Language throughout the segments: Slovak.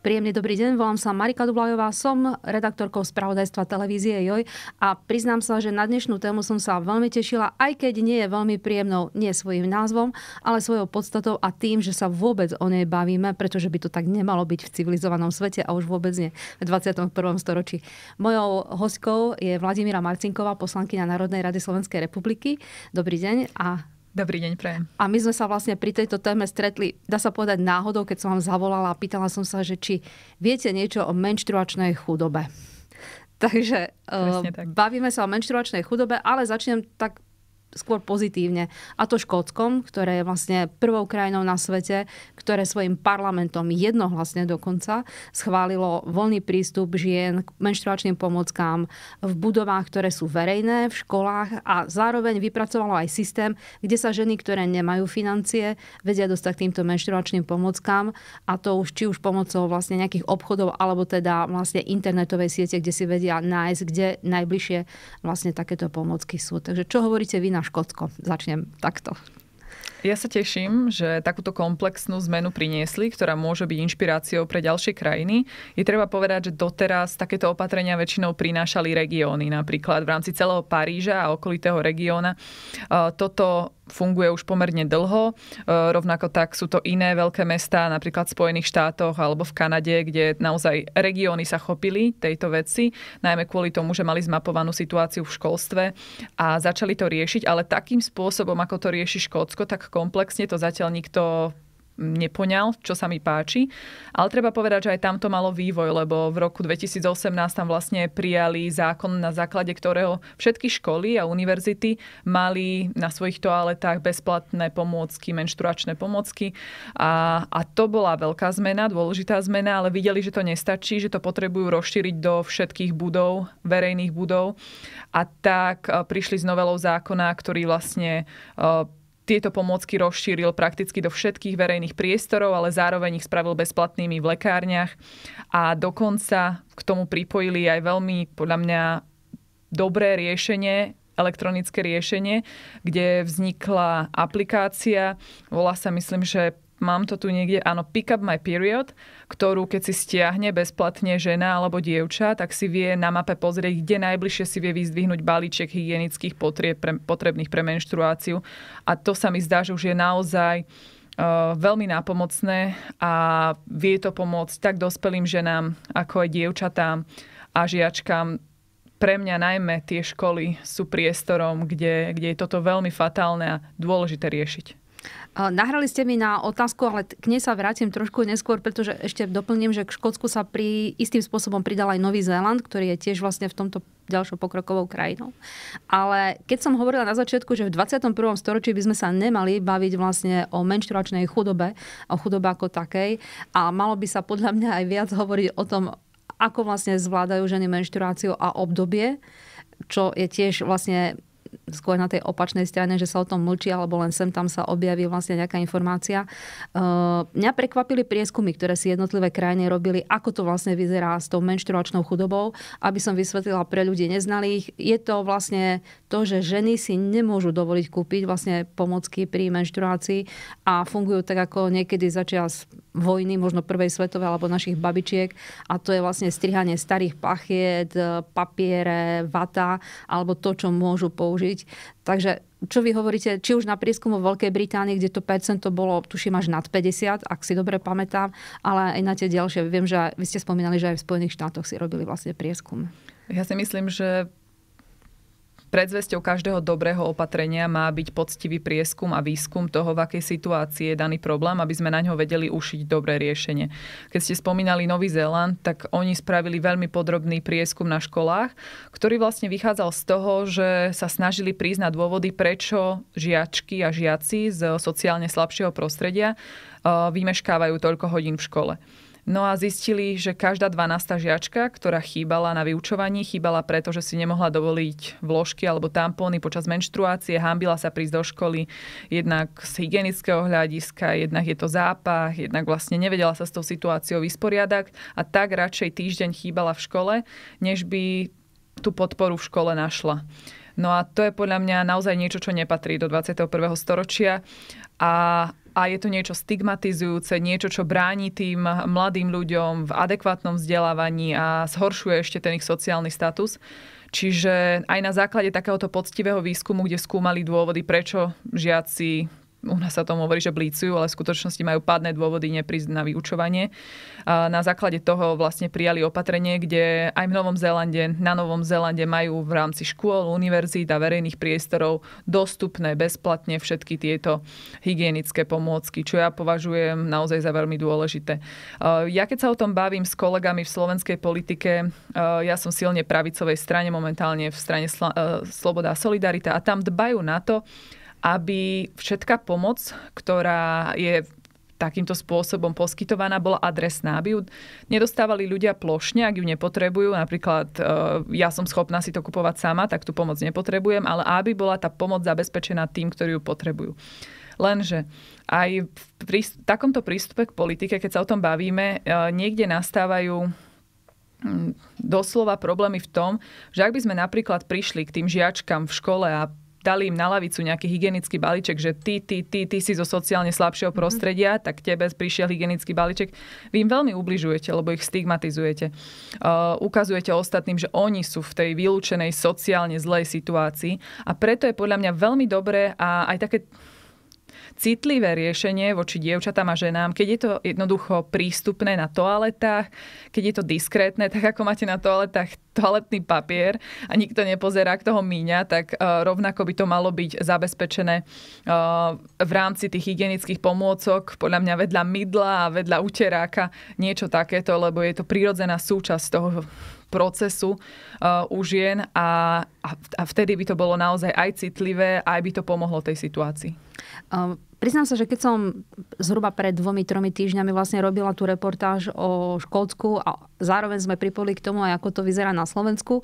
Príjemný dobrý deň, volám sa Marika Dublajová, som redaktorkou spravodajstva televízie JOJ a priznám sa, že na dnešnú tému som sa veľmi tešila, aj keď nie je veľmi príjemnou nie svojim názvom, ale svojou podstatou a tým, že sa vôbec o nej bavíme, pretože by to tak nemalo byť v civilizovanom svete a už vôbec nie v 21. storočí. Mojou hostkou je Vladimíra Marcinková, poslankyňa Národnej rady Slovenskej republiky. Dobrý deň a Dobrý deň, prajem. A my sme sa vlastne pri tejto téme stretli, dá sa povedať náhodou, keď som vám zavolala a pýtala som sa, že či viete niečo o menštruačnej chudobe. Takže uh, tak. bavíme sa o menštruačnej chudobe, ale začnem tak skôr pozitívne. A to Škótskom, ktoré je vlastne prvou krajinou na svete, ktoré svojim parlamentom jednohlasne dokonca schválilo voľný prístup žien k menštruačným pomockám v budovách, ktoré sú verejné, v školách a zároveň vypracovalo aj systém, kde sa ženy, ktoré nemajú financie, vedia dostať k týmto menštruačným pomockám a to už či už pomocou vlastne nejakých obchodov alebo teda vlastne internetovej siete, kde si vedia nájsť, kde najbližšie vlastne takéto pomocky sú. Takže čo hovoríte vy na na Škótsko. Začnem takto. Ja sa teším, že takúto komplexnú zmenu priniesli, ktorá môže byť inšpiráciou pre ďalšie krajiny. Je treba povedať, že doteraz takéto opatrenia väčšinou prinášali regióny, napríklad v rámci celého Paríža a okolitého regióna. Toto funguje už pomerne dlho. E, rovnako tak sú to iné veľké mestá, napríklad v Spojených štátoch alebo v Kanade, kde naozaj regióny sa chopili tejto veci, najmä kvôli tomu, že mali zmapovanú situáciu v školstve a začali to riešiť, ale takým spôsobom, ako to rieši Škótsko, tak komplexne to zatiaľ nikto nepoňal, čo sa mi páči. Ale treba povedať, že aj tam to malo vývoj, lebo v roku 2018 tam vlastne prijali zákon, na základe ktorého všetky školy a univerzity mali na svojich toaletách bezplatné pomôcky, menštruačné pomôcky. A, a to bola veľká zmena, dôležitá zmena, ale videli, že to nestačí, že to potrebujú rozšíriť do všetkých budov, verejných budov. A tak prišli s novelou zákona, ktorý vlastne tieto pomôcky rozšíril prakticky do všetkých verejných priestorov, ale zároveň ich spravil bezplatnými v lekárniach. A dokonca k tomu pripojili aj veľmi, podľa mňa, dobré riešenie, elektronické riešenie, kde vznikla aplikácia, volá sa myslím, že mám to tu niekde, áno, Pick Up My Period, ktorú keď si stiahne bezplatne žena alebo dievča, tak si vie na mape pozrieť, kde najbližšie si vie vyzdvihnúť balíček hygienických potrieb pre, potrebných pre menštruáciu. A to sa mi zdá, že už je naozaj uh, veľmi nápomocné a vie to pomôcť tak dospelým ženám, ako aj dievčatám a žiačkám pre mňa najmä tie školy sú priestorom, kde, kde je toto veľmi fatálne a dôležité riešiť. Nahrali ste mi na otázku, ale k nej sa vrátim trošku neskôr, pretože ešte doplním, že k Škótsku sa pri istým spôsobom pridal aj Nový Zéland, ktorý je tiež vlastne v tomto ďalšou pokrokovou krajinou. Ale keď som hovorila na začiatku, že v 21. storočí by sme sa nemali baviť vlastne o menštruačnej chudobe, o chudobe ako takej a malo by sa podľa mňa aj viac hovoriť o tom, ako vlastne zvládajú ženy menštruáciu a obdobie, čo je tiež vlastne skôr na tej opačnej strane, že sa o tom mlčí, alebo len sem tam sa objaví vlastne nejaká informácia. Uh, mňa prekvapili prieskumy, ktoré si jednotlivé krajiny robili, ako to vlastne vyzerá s tou menštruačnou chudobou, aby som vysvetlila pre ľudí neznalých. Je to vlastne to, že ženy si nemôžu dovoliť kúpiť vlastne pomocky pri menštruácii a fungujú tak ako niekedy začias vojny, možno prvej svetovej alebo našich babičiek a to je vlastne strihanie starých pachiet, papiere, vata alebo to, čo môžu použiť. Takže čo vy hovoríte, či už na prieskumu v Veľkej Británii, kde to percento bolo, tuším, až nad 50, ak si dobre pamätám, ale aj na tie ďalšie. Viem, že vy ste spomínali, že aj v Spojených štátoch si robili vlastne prieskum. Ja si myslím, že Predzvesťou každého dobrého opatrenia má byť poctivý prieskum a výskum toho, v akej situácii je daný problém, aby sme na ňo vedeli ušiť dobré riešenie. Keď ste spomínali Nový Zéland, tak oni spravili veľmi podrobný prieskum na školách, ktorý vlastne vychádzal z toho, že sa snažili na dôvody, prečo žiačky a žiaci z sociálne slabšieho prostredia vymeškávajú toľko hodín v škole. No a zistili, že každá 12. žiačka, ktorá chýbala na vyučovaní, chýbala preto, že si nemohla dovoliť vložky alebo tampóny počas menštruácie, hambila sa prísť do školy jednak z hygienického hľadiska, jednak je to zápach, jednak vlastne nevedela sa s tou situáciou vysporiadať a tak radšej týždeň chýbala v škole, než by tú podporu v škole našla. No a to je podľa mňa naozaj niečo, čo nepatrí do 21. storočia a a je to niečo stigmatizujúce, niečo, čo bráni tým mladým ľuďom v adekvátnom vzdelávaní a zhoršuje ešte ten ich sociálny status. Čiže aj na základe takéhoto poctivého výskumu, kde skúmali dôvody, prečo žiaci u nás sa tomu hovorí, že blícujú, ale v skutočnosti majú pádne dôvody neprísť na vyučovanie. A na základe toho vlastne prijali opatrenie, kde aj v Novom Zélande, na Novom Zélande majú v rámci škôl, univerzít a verejných priestorov dostupné bezplatne všetky tieto hygienické pomôcky, čo ja považujem naozaj za veľmi dôležité. Ja keď sa o tom bavím s kolegami v slovenskej politike, ja som silne pravicovej strane, momentálne v strane Sloboda a Solidarita a tam dbajú na to, aby všetká pomoc, ktorá je takýmto spôsobom poskytovaná, bola adresná, aby ju nedostávali ľudia plošne, ak ju nepotrebujú. Napríklad e, ja som schopná si to kupovať sama, tak tú pomoc nepotrebujem, ale aby bola tá pomoc zabezpečená tým, ktorí ju potrebujú. Lenže aj v takomto prístupe k politike, keď sa o tom bavíme, e, niekde nastávajú doslova problémy v tom, že ak by sme napríklad prišli k tým žiačkám v škole a dali im na lavicu nejaký hygienický balíček, že ty, ty, ty, ty si zo sociálne slabšieho mhm. prostredia, mm-hmm. tak tebe prišiel hygienický balíček. Vy im veľmi ubližujete, lebo ich stigmatizujete. Uh, ukazujete ostatným, že oni sú v tej vylúčenej sociálne zlej situácii a preto je podľa mňa veľmi dobré a aj také citlivé riešenie voči dievčatám a ženám, keď je to jednoducho prístupné na toaletách, keď je to diskrétne, tak ako máte na toaletách toaletný papier a nikto nepozerá, kto ho míňa, tak uh, rovnako by to malo byť zabezpečené uh, v rámci tých hygienických pomôcok, podľa mňa vedľa mydla a vedľa uteráka, niečo takéto, lebo je to prirodzená súčasť toho procesu uh, u žien a, a vtedy by to bolo naozaj aj citlivé, aj by to pomohlo tej situácii. Um Priznám sa, že keď som zhruba pred dvomi, tromi týždňami vlastne robila tú reportáž o Škótsku a zároveň sme pripoli k tomu aj ako to vyzerá na Slovensku,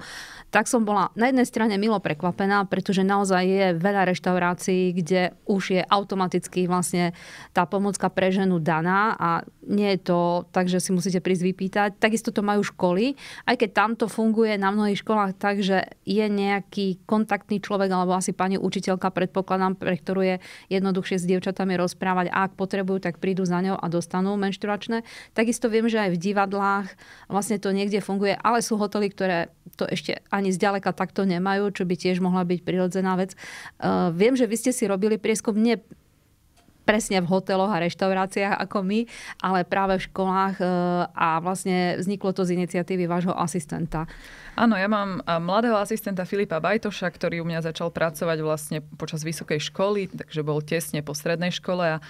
tak som bola na jednej strane milo prekvapená, pretože naozaj je veľa reštaurácií, kde už je automaticky vlastne tá pomocka pre ženu daná a nie je to tak, že si musíte prísť vypýtať. Takisto to majú školy, aj keď tam to funguje na mnohých školách tak, že je nejaký kontaktný človek alebo asi pani učiteľka, predpokladám, pre ktorú je jednoduchšie s rozprávať a ak potrebujú, tak prídu za ňou a dostanú menštruačné. Takisto viem, že aj v divadlách vlastne to niekde funguje, ale sú hotely, ktoré to ešte ani zďaleka takto nemajú, čo by tiež mohla byť prirodzená vec. Uh, viem, že vy ste si robili prieskum nie presne v hoteloch a reštauráciách ako my, ale práve v školách uh, a vlastne vzniklo to z iniciatívy vášho asistenta. Áno, ja mám mladého asistenta Filipa Bajtoša, ktorý u mňa začal pracovať vlastne počas vysokej školy, takže bol tesne po strednej škole a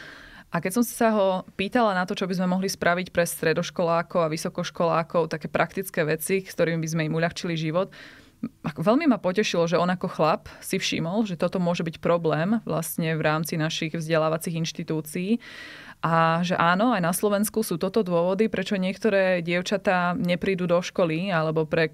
a keď som sa ho pýtala na to, čo by sme mohli spraviť pre stredoškolákov a vysokoškolákov, také praktické veci, s ktorými by sme im uľahčili život, veľmi ma potešilo, že on ako chlap si všimol, že toto môže byť problém vlastne v rámci našich vzdelávacích inštitúcií. A že áno, aj na Slovensku sú toto dôvody, prečo niektoré dievčatá neprídu do školy, alebo pre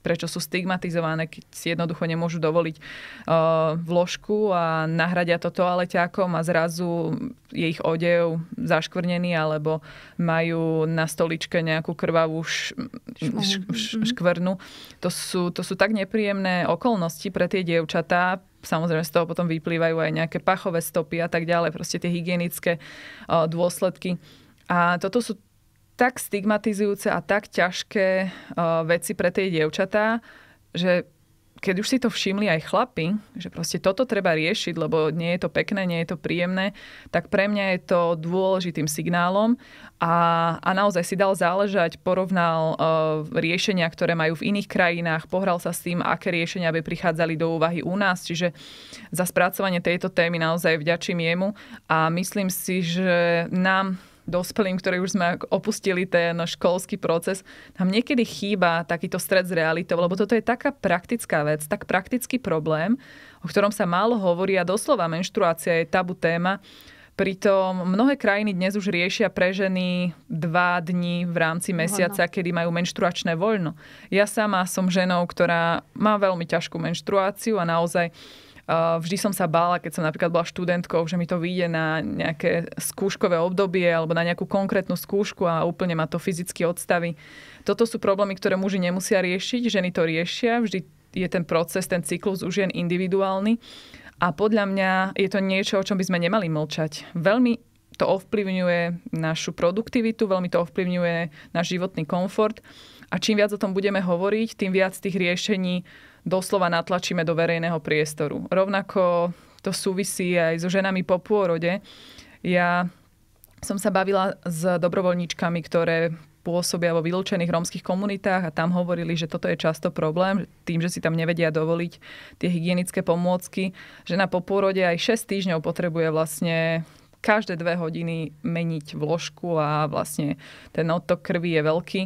prečo sú stigmatizované, keď si jednoducho nemôžu dovoliť uh, vložku a nahradia to toaleťakom a zrazu je ich odev zaškvrnený alebo majú na stoličke nejakú krvavú š, š, š, škvrnu. To sú, to sú tak nepríjemné okolnosti pre tie dievčatá, Samozrejme z toho potom vyplývajú aj nejaké pachové stopy a tak ďalej, proste tie hygienické uh, dôsledky. A toto sú tak stigmatizujúce a tak ťažké uh, veci pre tie dievčatá, že keď už si to všimli aj chlapi, že proste toto treba riešiť, lebo nie je to pekné, nie je to príjemné, tak pre mňa je to dôležitým signálom a, a naozaj si dal záležať, porovnal uh, riešenia, ktoré majú v iných krajinách, pohral sa s tým, aké riešenia by prichádzali do úvahy u nás, čiže za spracovanie tejto témy naozaj vďačím jemu a myslím si, že nám dospelým, ktorí už sme opustili ten školský proces, nám niekedy chýba takýto stred s realitou, lebo toto je taká praktická vec, tak praktický problém, o ktorom sa málo hovorí a doslova menštruácia je tabu téma. Pritom mnohé krajiny dnes už riešia pre ženy dva dní v rámci mesiaca, kedy majú menštruačné voľno. Ja sama som ženou, ktorá má veľmi ťažkú menštruáciu a naozaj Vždy som sa bála, keď som napríklad bola študentkou, že mi to vyjde na nejaké skúškové obdobie alebo na nejakú konkrétnu skúšku a úplne ma to fyzicky odstaví. Toto sú problémy, ktoré muži nemusia riešiť, ženy to riešia, vždy je ten proces, ten cyklus už je individuálny. A podľa mňa je to niečo, o čom by sme nemali mlčať. Veľmi to ovplyvňuje našu produktivitu, veľmi to ovplyvňuje náš životný komfort. A čím viac o tom budeme hovoriť, tým viac tých riešení doslova natlačíme do verejného priestoru. Rovnako to súvisí aj so ženami po pôrode. Ja som sa bavila s dobrovoľníčkami, ktoré pôsobia vo vylúčených rómskych komunitách a tam hovorili, že toto je často problém, tým, že si tam nevedia dovoliť tie hygienické pomôcky. Žena po pôrode aj 6 týždňov potrebuje vlastne každé dve hodiny meniť vložku a vlastne ten odtok krvi je veľký.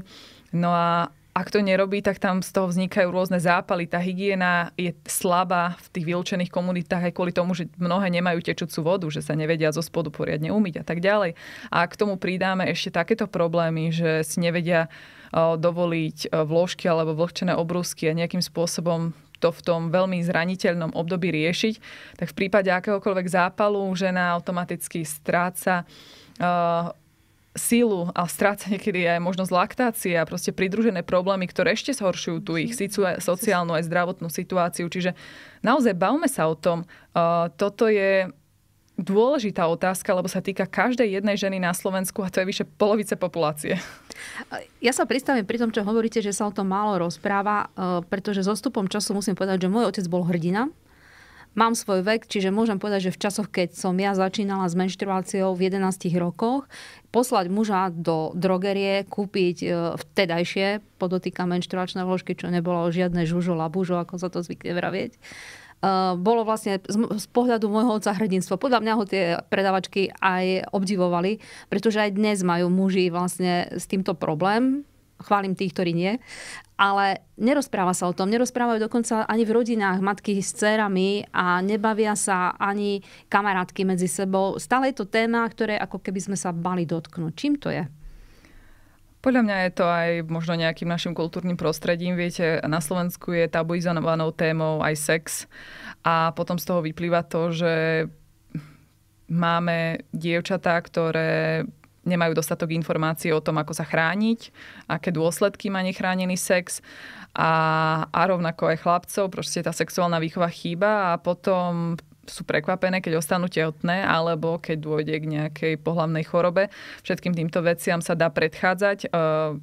No a ak to nerobí, tak tam z toho vznikajú rôzne zápaly. Tá hygiena je slabá v tých vylúčených komunitách aj kvôli tomu, že mnohé nemajú tečúcu vodu, že sa nevedia zo spodu poriadne umyť a tak ďalej. A k tomu pridáme ešte takéto problémy, že si nevedia dovoliť vložky alebo vlhčené obrúsky a nejakým spôsobom to v tom veľmi zraniteľnom období riešiť, tak v prípade akéhokoľvek zápalu žena automaticky stráca sílu a stráca niekedy aj možnosť laktácie a proste pridružené problémy, ktoré ešte zhoršujú tú ich sociálnu aj zdravotnú situáciu. Čiže naozaj bavme sa o tom. Toto je dôležitá otázka, lebo sa týka každej jednej ženy na Slovensku a to je vyše polovice populácie. Ja sa pristavím pri tom, čo hovoríte, že sa o tom málo rozpráva, pretože so stupom času musím povedať, že môj otec bol hrdina Mám svoj vek, čiže môžem povedať, že v časoch, keď som ja začínala s menštruáciou v 11 rokoch, poslať muža do drogerie, kúpiť e, vtedajšie, podotýka menštruačné vložky, čo nebolo žiadne žužo, labužo, ako sa to zvykne vravieť, e, bolo vlastne z pohľadu môjho otca hrdinstvo. Podľa mňa ho tie predavačky aj obdivovali, pretože aj dnes majú muži vlastne s týmto problém, chválim tých, ktorí nie. Ale nerozpráva sa o tom, nerozprávajú dokonca ani v rodinách matky s dcerami a nebavia sa ani kamarátky medzi sebou. Stále je to téma, ktoré ako keby sme sa bali dotknúť. Čím to je? Podľa mňa je to aj možno nejakým našim kultúrnym prostredím. Viete, na Slovensku je tabuizovanou témou aj sex a potom z toho vyplýva to, že máme dievčatá, ktoré nemajú dostatok informácií o tom, ako sa chrániť, aké dôsledky má nechránený sex a, a rovnako aj chlapcov, proste tá sexuálna výchova chýba a potom sú prekvapené, keď ostanú tehotné alebo keď dôjde k nejakej pohlavnej chorobe. Všetkým týmto veciam sa dá predchádzať uh,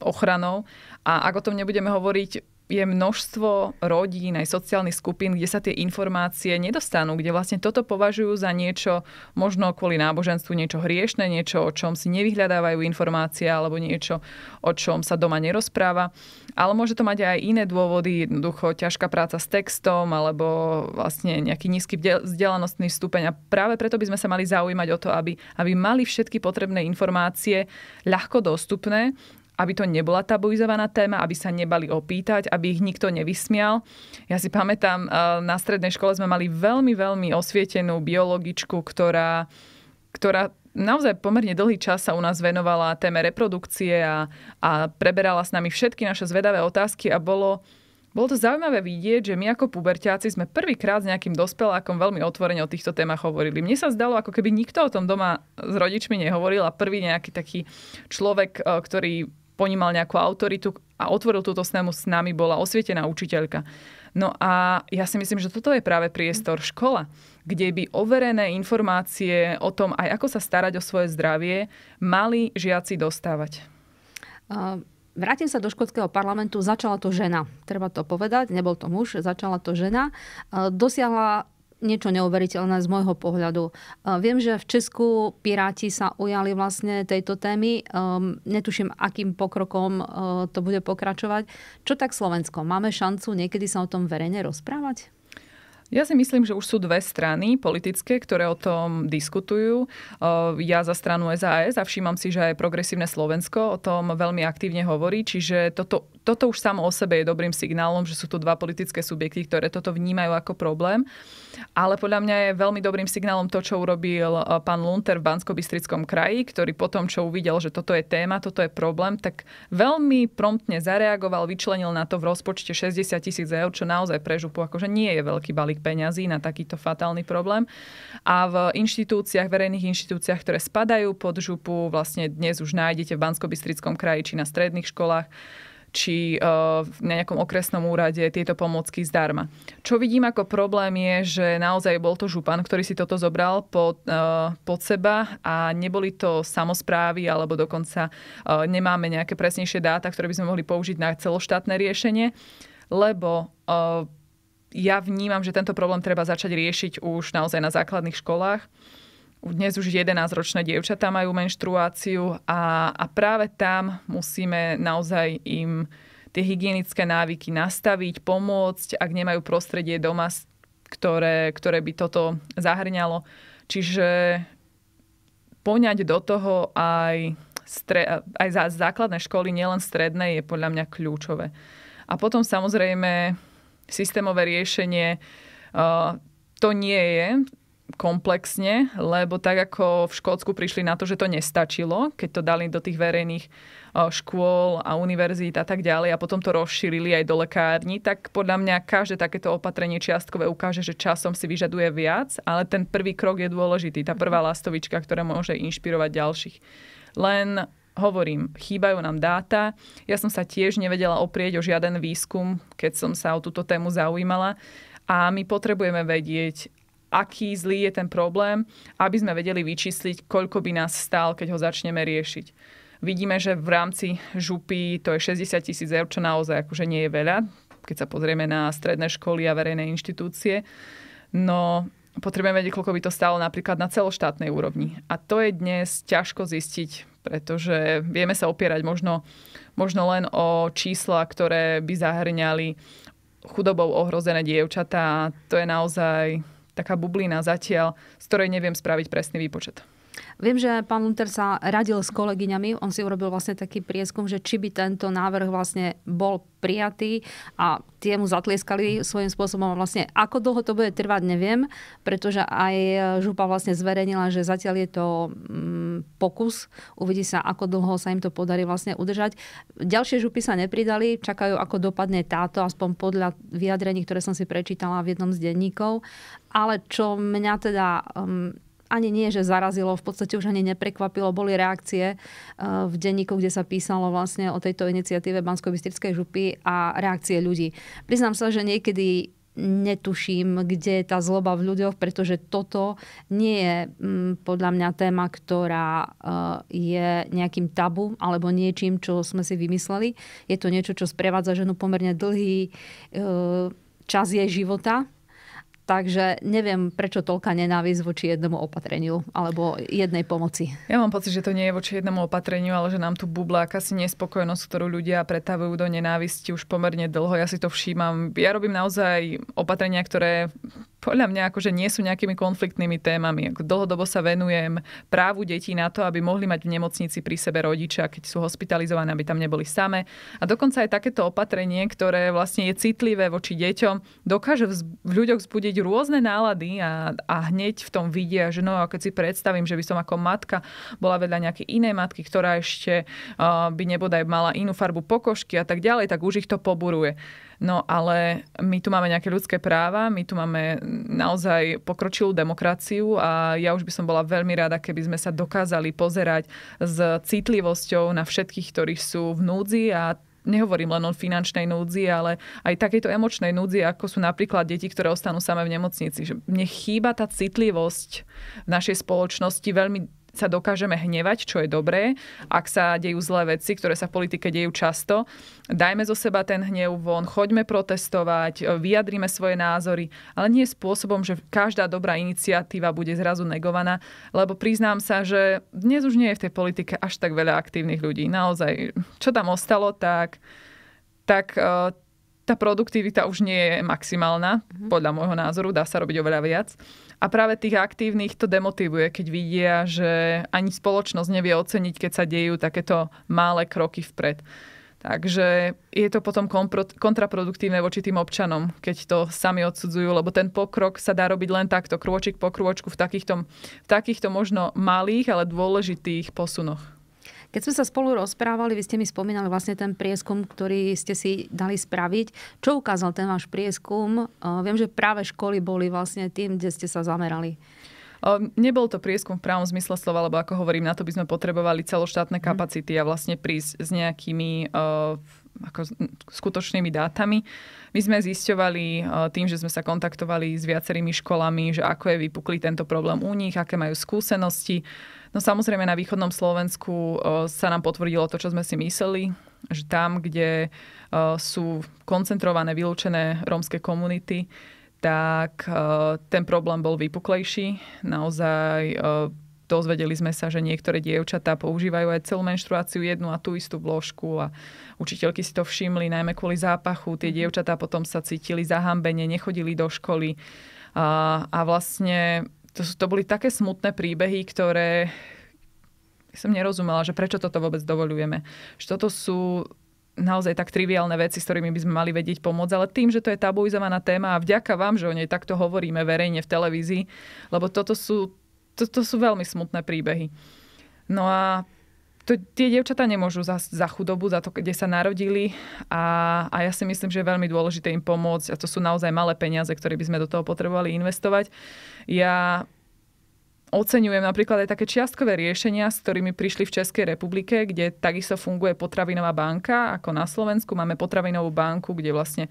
ochranou a ak o tom nebudeme hovoriť je množstvo rodín, aj sociálnych skupín, kde sa tie informácie nedostanú, kde vlastne toto považujú za niečo, možno kvôli náboženstvu, niečo hriešne, niečo, o čom si nevyhľadávajú informácie, alebo niečo, o čom sa doma nerozpráva. Ale môže to mať aj iné dôvody, jednoducho ťažká práca s textom, alebo vlastne nejaký nízky vzdelanostný stupeň. A práve preto by sme sa mali zaujímať o to, aby, aby mali všetky potrebné informácie ľahko dostupné aby to nebola tabuizovaná téma, aby sa nebali opýtať, aby ich nikto nevysmial. Ja si pamätám, eh, na strednej škole sme mali veľmi, veľmi osvietenú biologičku, ktorá, ktorá naozaj pomerne dlhý čas sa u nás venovala téme reprodukcie a, a preberala s nami všetky naše zvedavé otázky a bolo, bolo to zaujímavé vidieť, že my ako puberťáci sme prvýkrát s nejakým dospelákom veľmi otvorene o týchto témach hovorili. Mne sa zdalo, ako keby nikto o tom doma s rodičmi nehovoril a prvý nejaký taký človek, eh, ktorý ponímal nejakú autoritu a otvoril túto snému s nami, bola osvietená učiteľka. No a ja si myslím, že toto je práve priestor škola, kde by overené informácie o tom, aj ako sa starať o svoje zdravie, mali žiaci dostávať. Uh... Vrátim sa do škótskeho parlamentu. Začala to žena. Treba to povedať. Nebol to muž, začala to žena. Dosiahla niečo neuveriteľné z môjho pohľadu. Viem, že v Česku Piráti sa ujali vlastne tejto témy. Um, netuším, akým pokrokom uh, to bude pokračovať. Čo tak Slovensko? Máme šancu niekedy sa o tom verejne rozprávať? Ja si myslím, že už sú dve strany politické, ktoré o tom diskutujú. Ja za stranu SAS a všímam si, že aj Progresívne Slovensko o tom veľmi aktívne hovorí, čiže toto, toto už samo o sebe je dobrým signálom, že sú tu dva politické subjekty, ktoré toto vnímajú ako problém. Ale podľa mňa je veľmi dobrým signálom to, čo urobil pán Lunter v bansko kraji, ktorý potom, čo uvidel, že toto je téma, toto je problém, tak veľmi promptne zareagoval, vyčlenil na to v rozpočte 60 tisíc eur, čo naozaj pre župu akože nie je veľký balík peňazí na takýto fatálny problém. A v inštitúciách, verejných inštitúciách, ktoré spadajú pod župu, vlastne dnes už nájdete v bansko kraji či na stredných školách, či na nejakom okresnom úrade tieto pomocky zdarma. Čo vidím ako problém je, že naozaj bol to župan, ktorý si toto zobral pod, pod seba a neboli to samozprávy alebo dokonca nemáme nejaké presnejšie dáta, ktoré by sme mohli použiť na celoštátne riešenie, lebo ja vnímam, že tento problém treba začať riešiť už naozaj na základných školách. Dnes už 11-ročné dievčatá majú menštruáciu a, a práve tam musíme naozaj im tie hygienické návyky nastaviť, pomôcť, ak nemajú prostredie doma, ktoré, ktoré by toto zahrňalo. Čiže poňať do toho aj, stre, aj za základné školy, nielen stredné, je podľa mňa kľúčové. A potom samozrejme systémové riešenie to nie je komplexne, lebo tak ako v Škótsku prišli na to, že to nestačilo, keď to dali do tých verejných škôl a univerzít a tak ďalej a potom to rozšírili aj do lekární, tak podľa mňa každé takéto opatrenie čiastkové ukáže, že časom si vyžaduje viac, ale ten prvý krok je dôležitý, tá prvá lastovička, ktorá môže inšpirovať ďalších. Len hovorím, chýbajú nám dáta. Ja som sa tiež nevedela oprieť o žiaden výskum, keď som sa o túto tému zaujímala. A my potrebujeme vedieť, aký zlý je ten problém, aby sme vedeli vyčísliť, koľko by nás stál, keď ho začneme riešiť. Vidíme, že v rámci župy to je 60 tisíc eur, čo naozaj akože nie je veľa, keď sa pozrieme na stredné školy a verejné inštitúcie. No potrebujeme vedieť, koľko by to stalo napríklad na celoštátnej úrovni. A to je dnes ťažko zistiť pretože vieme sa opierať možno, možno len o čísla, ktoré by zahrňali chudobou ohrozené dievčatá. To je naozaj taká bublina zatiaľ, z ktorej neviem spraviť presný výpočet. Viem, že pán Lunter sa radil s kolegyňami, on si urobil vlastne taký prieskum, že či by tento návrh vlastne bol prijatý a tie mu zatlieskali svojím spôsobom. Vlastne ako dlho to bude trvať, neviem, pretože aj župa vlastne zverejnila, že zatiaľ je to mm, pokus. Uvidí sa, ako dlho sa im to podarí vlastne udržať. Ďalšie župy sa nepridali, čakajú, ako dopadne táto, aspoň podľa vyjadrení, ktoré som si prečítala v jednom z denníkov. Ale čo mňa teda um, ani nie, že zarazilo, v podstate už ani neprekvapilo. Boli reakcie eh, v denníku, kde sa písalo vlastne o tejto iniciatíve bansko župy a reakcie ľudí. Priznám sa, že niekedy netuším, kde je tá zloba v ľuďoch, pretože toto nie je mm, podľa mňa téma, ktorá eh, je nejakým tabu alebo niečím, čo sme si vymysleli. Je to niečo, čo sprevádza ženu pomerne dlhý eh, čas jej života Takže neviem, prečo toľka nenávisť voči jednému opatreniu alebo jednej pomoci. Ja mám pocit, že to nie je voči jednému opatreniu, ale že nám tu bubla akási nespokojnosť, ktorú ľudia pretavujú do nenávisti už pomerne dlho. Ja si to všímam. Ja robím naozaj opatrenia, ktoré podľa mňa akože nie sú nejakými konfliktnými témami. Dlhodobo sa venujem právu detí na to, aby mohli mať v nemocnici pri sebe rodičia, keď sú hospitalizované, aby tam neboli same. A dokonca aj takéto opatrenie, ktoré vlastne je citlivé voči deťom, dokáže v ľuďoch vzbudiť rôzne nálady a, a hneď v tom vidia, že no a keď si predstavím, že by som ako matka bola vedľa nejakej inej matky, ktorá ešte uh, by nebodaj mala inú farbu pokožky a tak ďalej, tak už ich to poburuje. No ale my tu máme nejaké ľudské práva, my tu máme naozaj pokročilú demokraciu a ja už by som bola veľmi rada, keby sme sa dokázali pozerať s citlivosťou na všetkých, ktorí sú v núdzi a nehovorím len o finančnej núdzi, ale aj takejto emočnej núdzi, ako sú napríklad deti, ktoré ostanú samé v nemocnici. Že mne chýba tá citlivosť v našej spoločnosti veľmi sa dokážeme hnevať, čo je dobré, ak sa dejú zlé veci, ktoré sa v politike dejú často. Dajme zo seba ten hnev von, choďme protestovať, vyjadrime svoje názory, ale nie spôsobom, že každá dobrá iniciatíva bude zrazu negovaná, lebo priznám sa, že dnes už nie je v tej politike až tak veľa aktívnych ľudí. Naozaj, čo tam ostalo, tak, tak e, tá produktivita už nie je maximálna, mhm. podľa môjho názoru, dá sa robiť oveľa viac. A práve tých aktívnych to demotivuje, keď vidia, že ani spoločnosť nevie oceniť, keď sa dejú takéto malé kroky vpred. Takže je to potom kontraproduktívne voči tým občanom, keď to sami odsudzujú, lebo ten pokrok sa dá robiť len takto, krôčik po krôčku v takýchto, v takýchto možno malých, ale dôležitých posunoch. Keď sme sa spolu rozprávali, vy ste mi spomínali vlastne ten prieskum, ktorý ste si dali spraviť. Čo ukázal ten váš prieskum? Viem, že práve školy boli vlastne tým, kde ste sa zamerali. Nebol to prieskum v pravom zmysle slova, lebo ako hovorím, na to by sme potrebovali celoštátne mhm. kapacity a vlastne prísť s nejakými ako skutočnými dátami. My sme zisťovali e, tým, že sme sa kontaktovali s viacerými školami, že ako je vypuklý tento problém u nich, aké majú skúsenosti. No samozrejme na východnom Slovensku e, sa nám potvrdilo to, čo sme si mysleli, že tam, kde e, sú koncentrované, vylúčené rómske komunity, tak ten problém bol vypuklejší. Naozaj dozvedeli sme sa, že niektoré dievčatá používajú aj celú menštruáciu jednu a tú istú vložku a učiteľky si to všimli najmä kvôli zápachu. Tie mhm. dievčatá potom sa cítili zahambene, nechodili do školy a, a vlastne to, to boli také smutné príbehy, ktoré som nerozumela, že prečo toto vôbec dovolujeme. Že toto sú naozaj tak triviálne veci, s ktorými by sme mali vedieť pomôcť, ale tým, že to je tabuizovaná téma a vďaka vám, že o nej takto hovoríme verejne v televízii, lebo toto sú, to, to sú veľmi smutné príbehy. No a to, tie dievčatá nemôžu za, za chudobu, za to, kde sa narodili a, a ja si myslím, že je veľmi dôležité im pomôcť a to sú naozaj malé peniaze, ktoré by sme do toho potrebovali investovať. Ja oceňujem napríklad aj také čiastkové riešenia, s ktorými prišli v Českej republike, kde takisto funguje potravinová banka, ako na Slovensku máme potravinovú banku, kde vlastne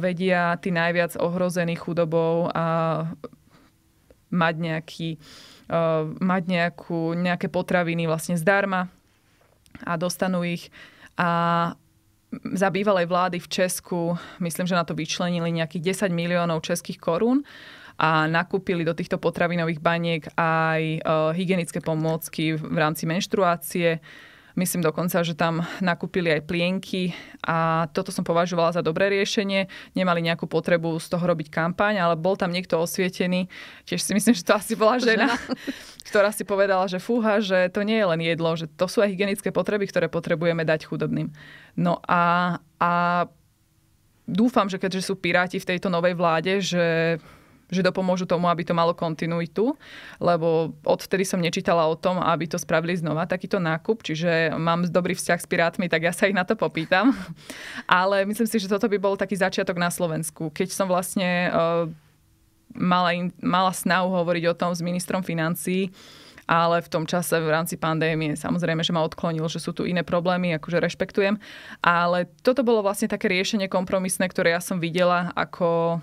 vedia tí najviac ohrození chudobou a mať nejaký uh, mať nejakú, nejaké potraviny vlastne zdarma a dostanú ich. A za bývalej vlády v Česku, myslím, že na to vyčlenili nejakých 10 miliónov českých korún a nakúpili do týchto potravinových baniek aj uh, hygienické pomôcky v rámci menštruácie Myslím dokonca, že tam nakúpili aj plienky a toto som považovala za dobré riešenie. Nemali nejakú potrebu z toho robiť kampaň, ale bol tam niekto osvietený. Tiež si myslím, že to asi bola žena, ktorá si povedala, že fúha, že to nie je len jedlo, že to sú aj hygienické potreby, ktoré potrebujeme dať chudobným. No a, a dúfam, že keďže sú piráti v tejto novej vláde, že že dopomôžu tomu, aby to malo kontinuitu, lebo odtedy som nečítala o tom, aby to spravili znova, takýto nákup, čiže mám dobrý vzťah s Pirátmi, tak ja sa ich na to popýtam. Ale myslím si, že toto by bol taký začiatok na Slovensku. Keď som vlastne uh, mala, in, mala snahu hovoriť o tom s ministrom financií, ale v tom čase v rámci pandémie samozrejme, že ma odklonil, že sú tu iné problémy, akože rešpektujem. Ale toto bolo vlastne také riešenie kompromisné, ktoré ja som videla ako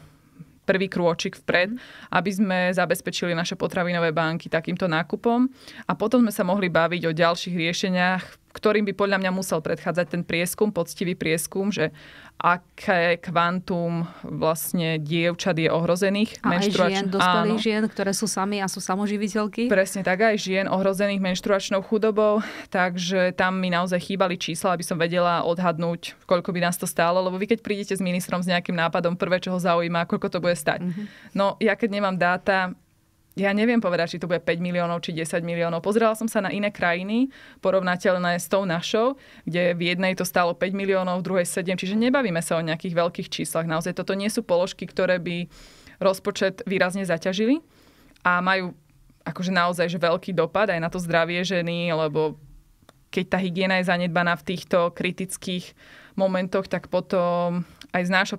prvý krôčik vpred, aby sme zabezpečili naše potravinové banky takýmto nákupom. A potom sme sa mohli baviť o ďalších riešeniach, ktorým by podľa mňa musel predchádzať ten prieskum, poctivý prieskum, že aké kvantum vlastne dievčat je ohrozených. A aj žien, dospelých žien, ktoré sú sami a sú samoživiteľky. Presne tak, aj žien ohrozených menštruačnou chudobou, takže tam mi naozaj chýbali čísla, aby som vedela odhadnúť, koľko by nás to stálo, lebo vy keď prídete s ministrom s nejakým nápadom, prvé, čo ho zaujíma, koľko to bude stať. Mm-hmm. No ja keď nemám dáta, ja neviem povedať, či to bude 5 miliónov, či 10 miliónov. Pozerala som sa na iné krajiny, porovnateľné s tou našou, kde v jednej to stálo 5 miliónov, v druhej 7, čiže nebavíme sa o nejakých veľkých číslach. Naozaj toto nie sú položky, ktoré by rozpočet výrazne zaťažili a majú akože naozaj že veľký dopad aj na to zdravie ženy, lebo keď tá hygiena je zanedbaná v týchto kritických momentoch, tak potom aj z nášho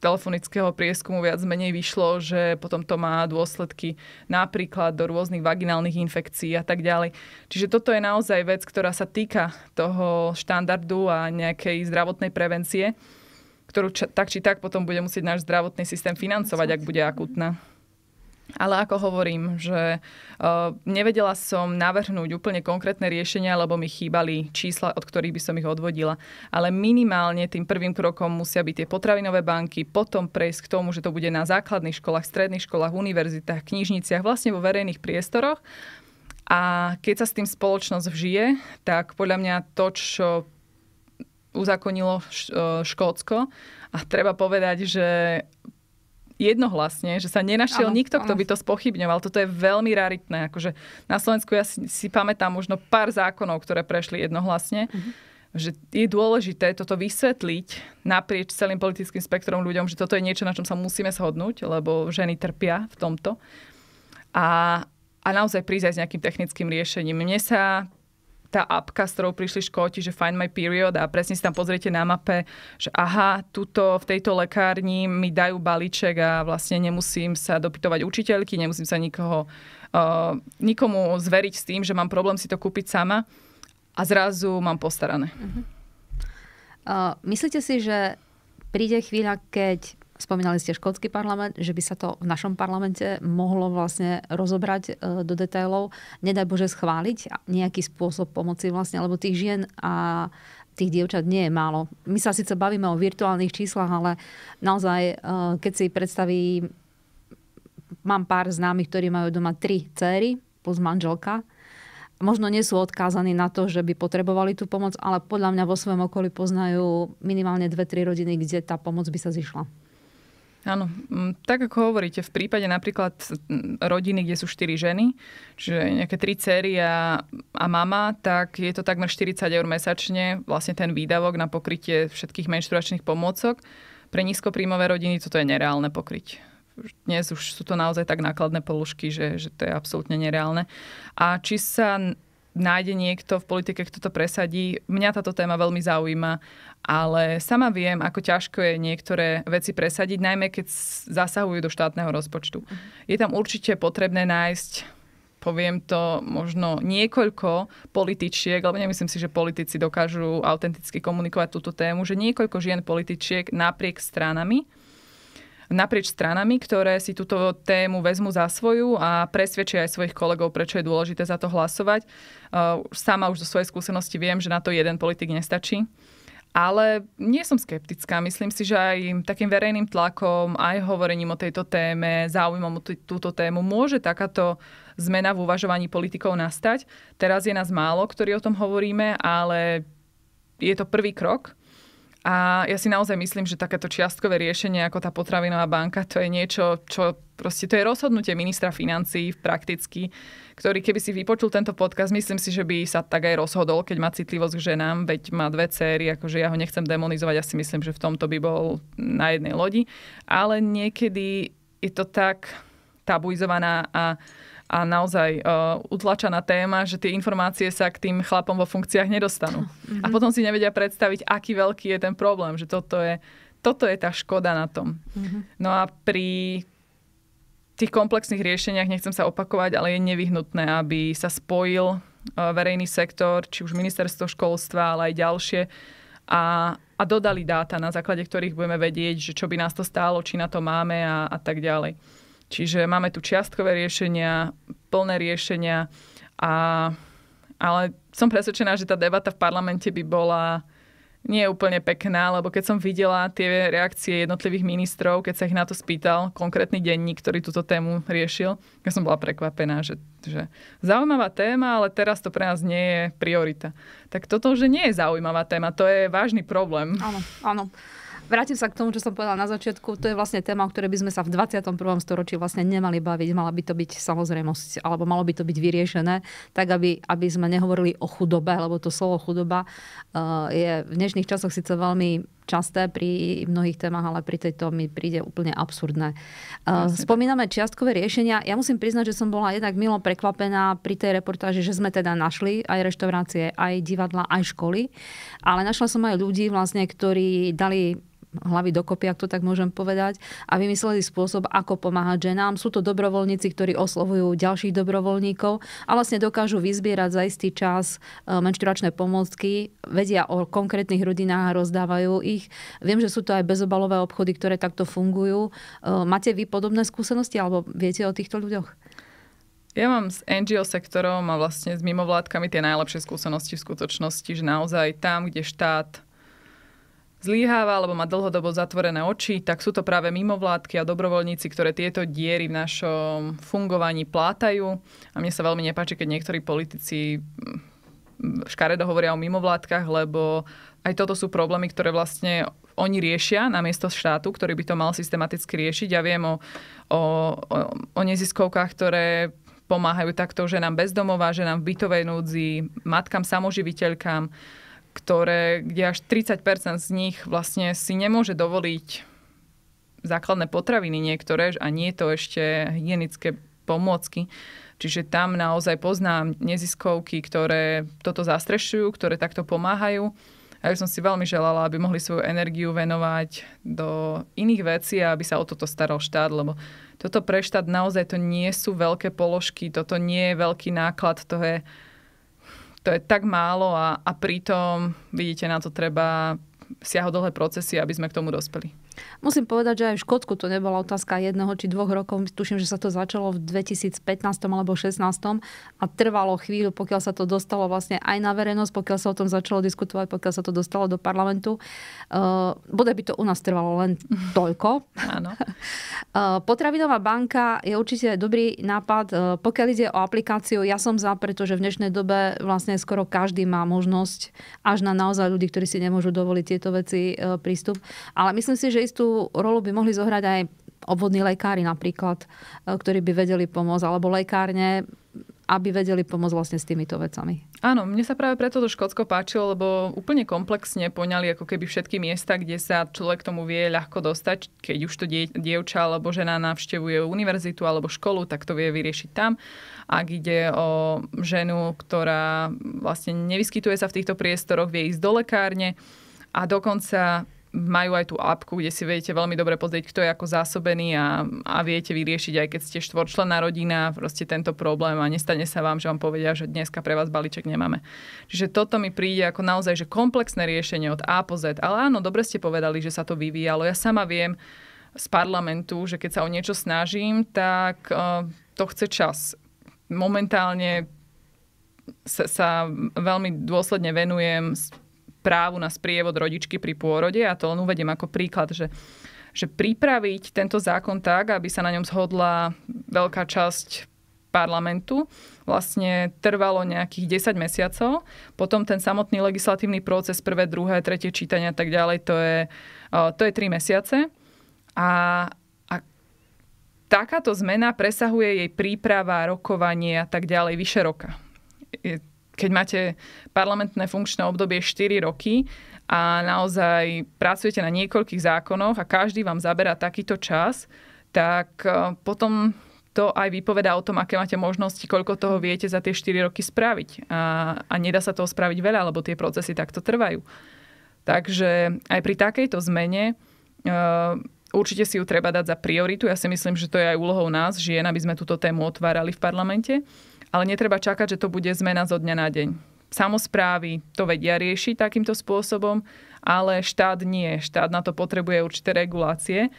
telefonického prieskumu viac menej vyšlo, že potom to má dôsledky napríklad do rôznych vaginálnych infekcií a tak ďalej. Čiže toto je naozaj vec, ktorá sa týka toho štandardu a nejakej zdravotnej prevencie, ktorú tak či tak potom bude musieť náš zdravotný systém financovať, ak bude akutná. Ale ako hovorím, že nevedela som navrhnúť úplne konkrétne riešenia, lebo mi chýbali čísla, od ktorých by som ich odvodila. Ale minimálne tým prvým krokom musia byť tie potravinové banky, potom prejsť k tomu, že to bude na základných školách, stredných školách, univerzitách, knižniciach, vlastne vo verejných priestoroch. A keď sa s tým spoločnosť vžije, tak podľa mňa to, čo uzakonilo Škótsko, a treba povedať, že jednohlasne, že sa nenašiel ano, nikto, kto by to spochybňoval. Toto je veľmi raritné. Akože na Slovensku ja si, si pamätám možno pár zákonov, ktoré prešli jednohlasne. Uh-huh. Že je dôležité toto vysvetliť naprieč celým politickým spektrom ľuďom, že toto je niečo, na čom sa musíme shodnúť, lebo ženy trpia v tomto. A, a naozaj prísť aj s nejakým technickým riešením. Mne sa tá apka, s ktorou prišli Škóti, že Find My Period a presne si tam pozriete na mape, že aha, tuto v tejto lekárni mi dajú balíček a vlastne nemusím sa dopytovať učiteľky, nemusím sa nikoho, uh, nikomu zveriť s tým, že mám problém si to kúpiť sama a zrazu mám postarané. Uh-huh. Uh, myslíte si, že príde chvíľa, keď Spomínali ste škótsky parlament, že by sa to v našom parlamente mohlo vlastne rozobrať e, do detailov, nedaj Bože schváliť nejaký spôsob pomoci vlastne, lebo tých žien a tých dievčat nie je málo. My sa síce bavíme o virtuálnych číslach, ale naozaj, e, keď si predstaví, mám pár známych, ktorí majú doma tri céry plus manželka, možno nie sú odkázaní na to, že by potrebovali tú pomoc, ale podľa mňa vo svojom okolí poznajú minimálne dve, tri rodiny, kde tá pomoc by sa zišla. Áno, mm, tak ako hovoríte, v prípade napríklad mm, rodiny, kde sú 4 ženy, čiže nejaké 3 céry a, a mama, tak je to takmer 40 eur mesačne, vlastne ten výdavok na pokrytie všetkých menštruačných pomôcok. Pre nízkopríjmové rodiny toto je nereálne pokryť. Dnes už sú to naozaj tak nákladné položky, že, že to je absolútne nereálne. A či sa nájde niekto v politike, kto to presadí. Mňa táto téma veľmi zaujíma, ale sama viem, ako ťažko je niektoré veci presadiť, najmä keď zasahujú do štátneho rozpočtu. Mhm. Je tam určite potrebné nájsť poviem to možno niekoľko političiek, lebo nemyslím si, že politici dokážu autenticky komunikovať túto tému, že niekoľko žien političiek napriek stranami naprieč stranami, ktoré si túto tému vezmu za svoju a presvedčia aj svojich kolegov, prečo je dôležité za to hlasovať. Uh, sama už zo svojej skúsenosti viem, že na to jeden politik nestačí. Ale nie som skeptická. Myslím si, že aj takým verejným tlakom, aj hovorením o tejto téme, záujmom o túto tému môže takáto zmena v uvažovaní politikov nastať. Teraz je nás málo, ktorí o tom hovoríme, ale je to prvý krok a ja si naozaj myslím, že takéto čiastkové riešenie ako tá potravinová banka, to je niečo, čo proste to je rozhodnutie ministra financí prakticky, ktorý keby si vypočul tento podcast, myslím si, že by sa tak aj rozhodol, keď má citlivosť k ženám, veď má dve céry, akože ja ho nechcem demonizovať, ja si myslím, že v tomto by bol na jednej lodi, ale niekedy je to tak tabuizovaná a a naozaj uh, utlačaná téma, že tie informácie sa k tým chlapom vo funkciách nedostanú. Mm-hmm. A potom si nevedia predstaviť, aký veľký je ten problém, že toto je, toto je tá škoda na tom. Mm-hmm. No a pri tých komplexných riešeniach, nechcem sa opakovať, ale je nevyhnutné, aby sa spojil uh, verejný sektor, či už ministerstvo školstva, ale aj ďalšie a, a dodali dáta, na základe ktorých budeme vedieť, že čo by nás to stálo, či na to máme a, a tak ďalej. Čiže máme tu čiastkové riešenia, plné riešenia, a, ale som presvedčená, že tá debata v parlamente by bola nie je úplne pekná, lebo keď som videla tie reakcie jednotlivých ministrov, keď sa ich na to spýtal, konkrétny denník, ktorý túto tému riešil, ja som bola prekvapená, že, že zaujímavá téma, ale teraz to pre nás nie je priorita. Tak toto, že nie je zaujímavá téma, to je vážny problém. Áno, áno. Vrátim sa k tomu, čo som povedala na začiatku. To je vlastne téma, o ktorej by sme sa v 21. storočí vlastne nemali baviť. Mala by to byť samozrejmosť, alebo malo by to byť vyriešené, tak aby, aby sme nehovorili o chudobe, lebo to slovo chudoba uh, je v dnešných časoch síce veľmi časté pri mnohých témach, ale pri tejto mi príde úplne absurdné. Uh, spomíname čiastkové riešenia. Ja musím priznať, že som bola jednak milo prekvapená pri tej reportáži, že sme teda našli aj reštaurácie, aj divadla, aj školy, ale našla som aj ľudí vlastne, ktorí dali hlavy dokopy, ak to tak môžem povedať, a vymysleli spôsob, ako pomáhať ženám. Sú to dobrovoľníci, ktorí oslovujú ďalších dobrovoľníkov a vlastne dokážu vyzbierať za istý čas e, menšturačné pomôcky, vedia o konkrétnych rodinách a rozdávajú ich. Viem, že sú to aj bezobalové obchody, ktoré takto fungujú. E, máte vy podobné skúsenosti alebo viete o týchto ľuďoch? Ja mám s NGO sektorom a vlastne s mimovládkami tie najlepšie skúsenosti v skutočnosti, že naozaj tam, kde štát zlíháva alebo má dlhodobo zatvorené oči, tak sú to práve mimovládky a dobrovoľníci, ktoré tieto diery v našom fungovaní plátajú. A mne sa veľmi nepáči, keď niektorí politici mm, škaredo hovoria o mimovládkach, lebo aj toto sú problémy, ktoré vlastne oni riešia na miesto štátu, ktorý by to mal systematicky riešiť. Ja viem o, o, o, neziskovkách, ktoré pomáhajú takto ženám bezdomová, ženám v bytovej núdzi, matkám samoživiteľkám, ktoré, kde až 30% z nich vlastne si nemôže dovoliť základné potraviny niektoré a nie to ešte hygienické pomôcky. Čiže tam naozaj poznám neziskovky, ktoré toto zastrešujú, ktoré takto pomáhajú. A ja som si veľmi želala, aby mohli svoju energiu venovať do iných vecí a aby sa o toto staral štát, lebo toto pre štát naozaj to nie sú veľké položky, toto nie je veľký náklad, to je to je tak málo a, a pritom, vidíte, na to treba siahodlhé procesy, aby sme k tomu dospeli. Musím povedať, že aj v Škótsku to nebola otázka jedného či dvoch rokov. Tuším, že sa to začalo v 2015 alebo 2016 a trvalo chvíľu, pokiaľ sa to dostalo vlastne aj na verejnosť, pokiaľ sa o tom začalo diskutovať, pokiaľ sa to dostalo do parlamentu. Uh, bude by to u nás trvalo len toľko. Áno. Uh, potravinová banka je určite dobrý nápad. Uh, pokiaľ ide o aplikáciu, ja som za, pretože v dnešnej dobe vlastne skoro každý má možnosť, až na naozaj ľudí, ktorí si nemôžu dovoliť tieto veci prístup. Ale myslím si, že istú rolu by mohli zohrať aj obvodní lekári napríklad, e, ktorí by vedeli pomôcť, alebo lekárne, aby vedeli pomôcť vlastne s týmito vecami. Áno, mne sa práve preto to Škótsko páčilo, lebo úplne komplexne poňali ako keby všetky miesta, kde sa človek tomu vie ľahko dostať, keď už to die, dievča alebo žena navštevuje univerzitu alebo školu, tak to vie vyriešiť tam. Ak ide o ženu, ktorá vlastne nevyskytuje sa v týchto priestoroch, vie ísť do lekárne a dokonca majú aj tú apku, kde si viete veľmi dobre pozrieť, kto je ako zásobený a, a viete vyriešiť, aj keď ste štvorčlenná rodina, proste tento problém a nestane sa vám, že vám povedia, že dneska pre vás balíček nemáme. Čiže toto mi príde ako naozaj že komplexné riešenie od A po Z. Ale áno, dobre ste povedali, že sa to vyvíjalo. Ja sama viem z parlamentu, že keď sa o niečo snažím, tak uh, to chce čas. Momentálne sa, sa veľmi dôsledne venujem právu na sprievod rodičky pri pôrode. A to len uvediem ako príklad, že že pripraviť tento zákon tak, aby sa na ňom zhodla veľká časť parlamentu, vlastne trvalo nejakých 10 mesiacov. Potom ten samotný legislatívny proces, prvé, druhé, tretie čítania a tak ďalej, to je, to je 3 mesiace. A, a takáto zmena presahuje jej príprava, rokovanie a tak ďalej vyše roka. Keď máte parlamentné funkčné obdobie 4 roky a naozaj pracujete na niekoľkých zákonoch a každý vám zaberá takýto čas, tak e, potom to aj vypovedá o tom, aké máte možnosti, koľko toho viete za tie 4 roky spraviť. A, a nedá sa toho spraviť veľa, lebo tie procesy takto trvajú. Takže aj pri takejto zmene uh, určite si ju treba dať za prioritu. Ja si myslím, že to je aj úlohou nás, žien, aby sme túto tému otvárali v parlamente ale netreba čakať, že to bude zmena zo dňa na deň. Samozprávy to vedia riešiť takýmto spôsobom, ale štát nie. Štát na to potrebuje určité regulácie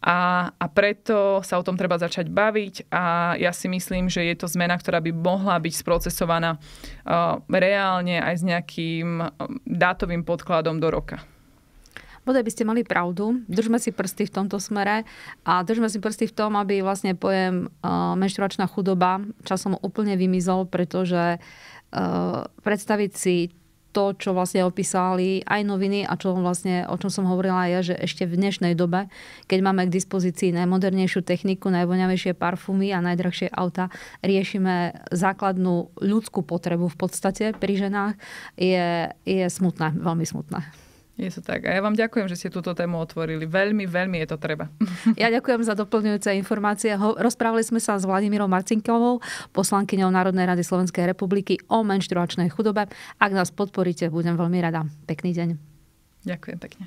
a, a preto sa o tom treba začať baviť a ja si myslím, že je to zmena, ktorá by mohla byť sprocesovaná uh, reálne aj s nejakým dátovým podkladom do roka bodaj by ste mali pravdu. Držme si prsty v tomto smere a držme si prsty v tom, aby vlastne pojem uh, menštruačná chudoba časom úplne vymizol, pretože uh, predstaviť si to, čo vlastne opísali aj noviny a čo vlastne, o čom som hovorila ja, že ešte v dnešnej dobe, keď máme k dispozícii najmodernejšiu techniku, najvoňavejšie parfumy a najdrahšie auta, riešime základnú ľudskú potrebu v podstate pri ženách, je, je smutné, veľmi smutné. Je to tak. A ja vám ďakujem, že ste túto tému otvorili. Veľmi, veľmi je to treba. Ja ďakujem za doplňujúce informácie. Rozprávali sme sa s Vladimírou Marcinkovou, poslankyňou Národnej rady Slovenskej republiky o menštruačnej chudobe. Ak nás podporíte, budem veľmi rada. Pekný deň. Ďakujem pekne.